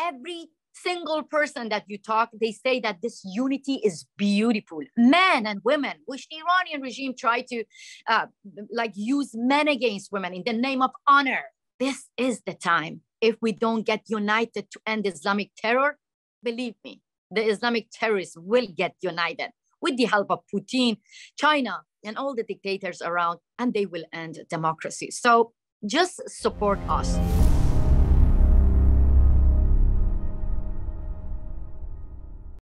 every single person that you talk, they say that this unity is beautiful. Men and women, which the Iranian regime tried to uh, like use men against women in the name of honor. This is the time. If we don't get united to end Islamic terror, believe me, the Islamic terrorists will get united with the help of Putin, China, and all the dictators around, and they will end democracy. So just support us.